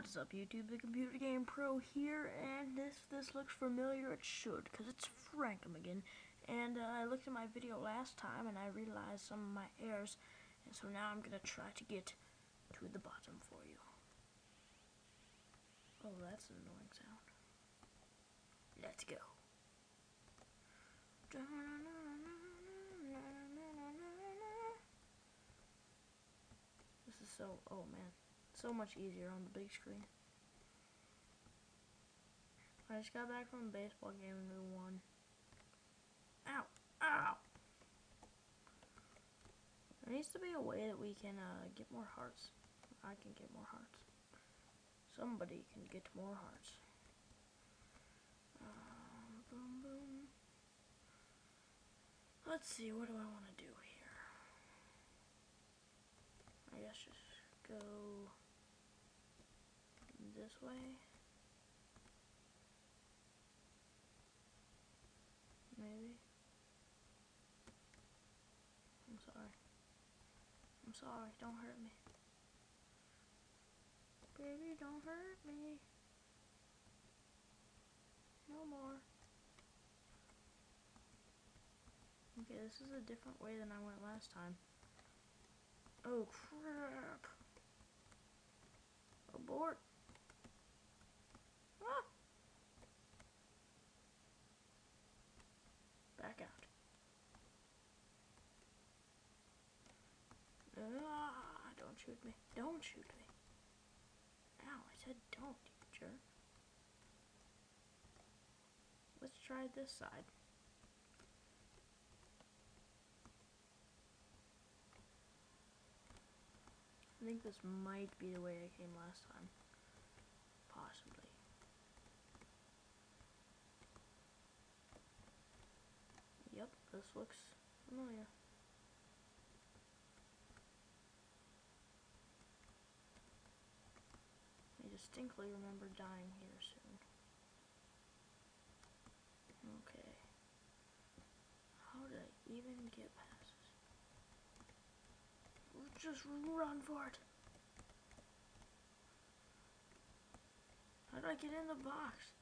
What is up YouTube, the Computer Game Pro here, and this this looks familiar, it should, because it's Fracuum again, and uh, I looked at my video last time and I realized some of my errors, and so now I'm going to try to get to the bottom for you. Oh, that's an annoying sound. Let's go. This is so, oh man, so much easier on the big screen. I just got back from a baseball game and we won. Ow! Ow! There needs to be a way that we can uh, get more hearts. I can get more hearts. Somebody can get more hearts. Um, boom, boom. Let's see, what do I want to do here? I guess just go this way. Maybe. I'm sorry. I'm sorry, don't hurt me. Baby, don't hurt me. No more. Okay, this is a different way than I went last time. Oh crap. Shoot me. Don't shoot me. Ow, I said don't, you jerk. Let's try this side. I think this might be the way I came last time. Possibly. Yep, this looks familiar. Distinctly remember dying here soon. Okay. How did I even get past this? Just run for it. How did I get in the box?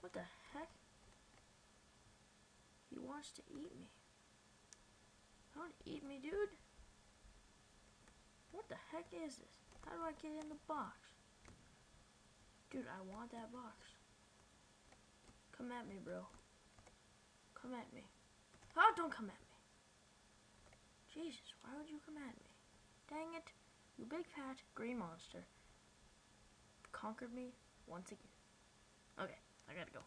What the heck? He wants to eat me. Don't eat me, dude. What the heck is this? How do I get in the box? Dude, I want that box. Come at me, bro. Come at me. Oh, don't come at me. Jesus, why would you come at me? Dang it, you big fat green monster. Conquered me once again. Okay, I gotta go.